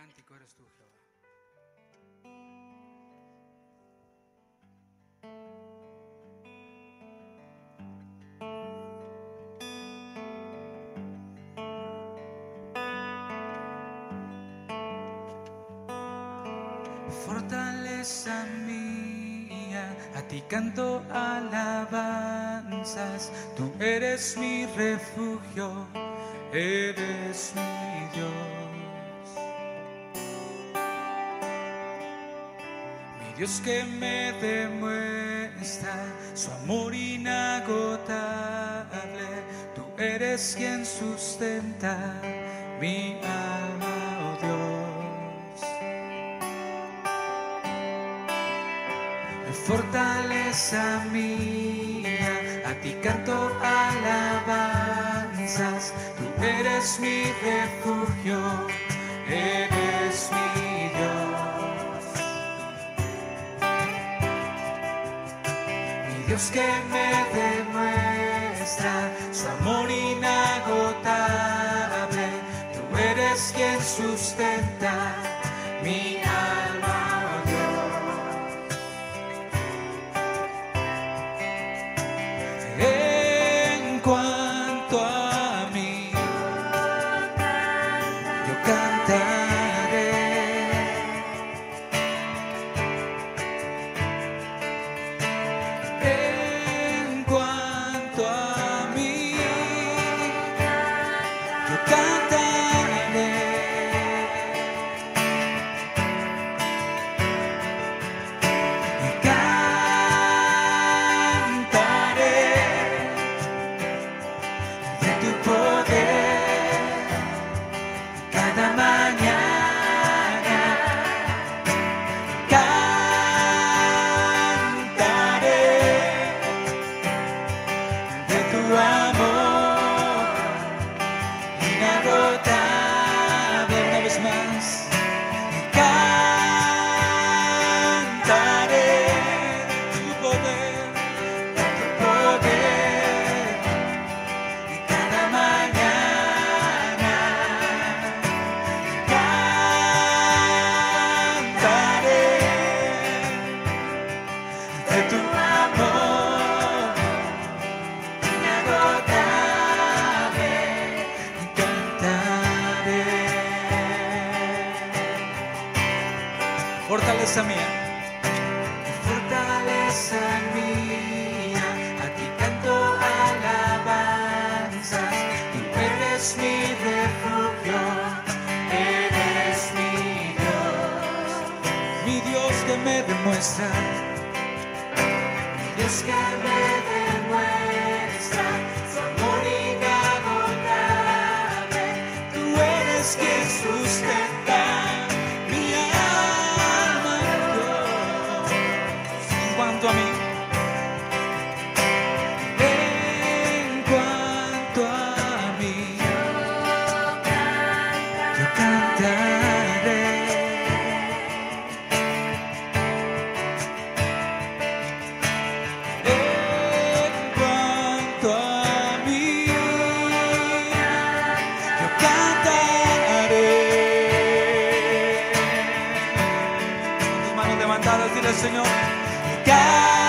cántico eres. Fortaleza mía, a ti canto alabanzas, tú eres mi refugio, eres mi Dios. Dios que me demuestra su amor inagotable, tú eres quien sustenta mi alma, oh Dios. Fortaleza mía, a ti canto alabanzas, tú eres mi refugio, eres mi Dios que me demuestra su amor inagotable, tú eres quien sustenta Fortaleza mía. Fortaleza mía, a ti canto alabanzas, tú eres mi refugio, eres mi Dios, mi Dios que me demuestra, mi Dios que me demuestra cantaré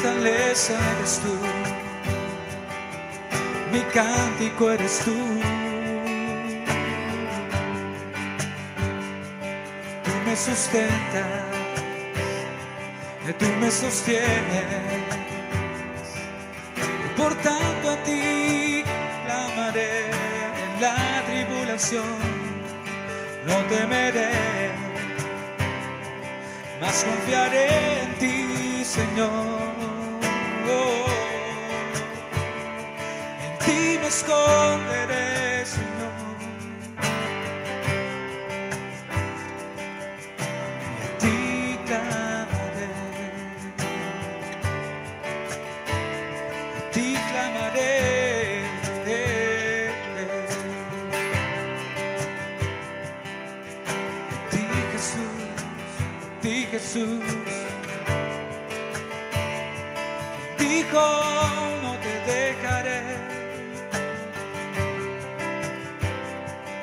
fortaleza eres tú. mi cántico eres tú. Tú me sustentas, tú me sostienes. Por tanto a ti clamaré en la tribulación, no temeré, mas confiaré en ti, Señor. Esconderé,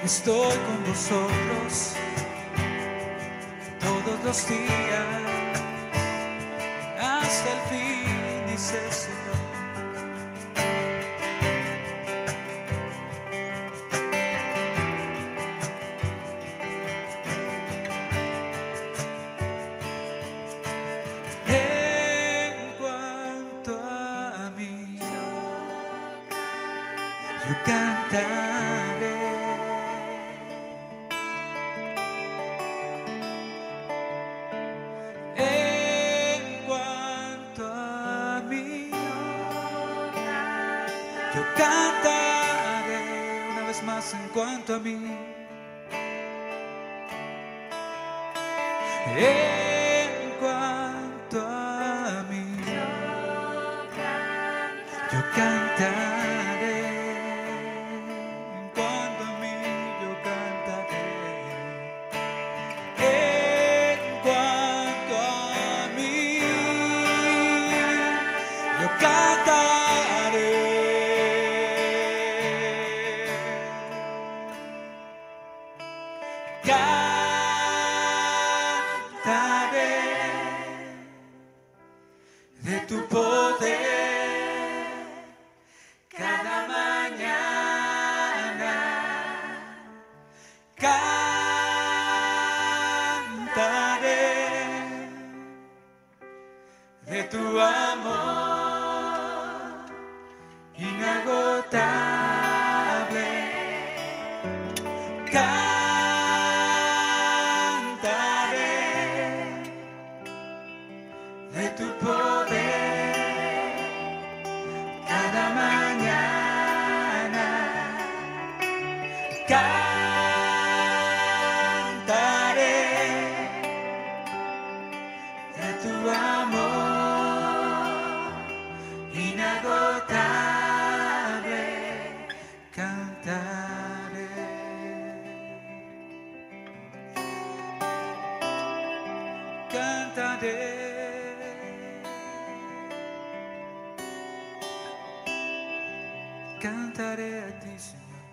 Estoy con vosotros todos los días hasta el fin, dice el cuanto a mí. En cuanto a mí, yo cantaré. Amor Cantaré. A ti, Señor.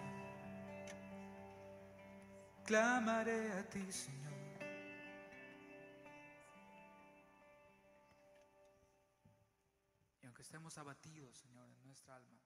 Clamaré a ti, Señor. Y aunque estemos abatidos, Señor, en nuestra alma.